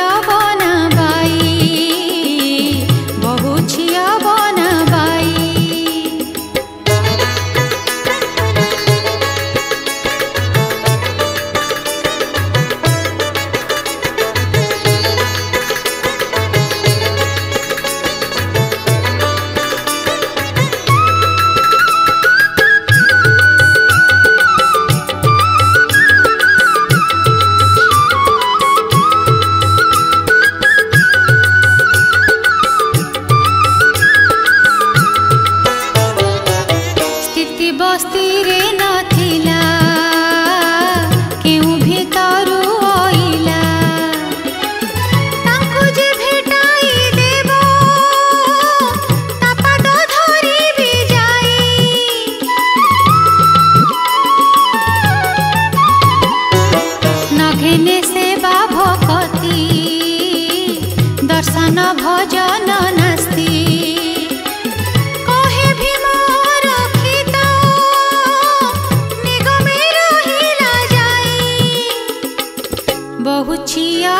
ବହୁ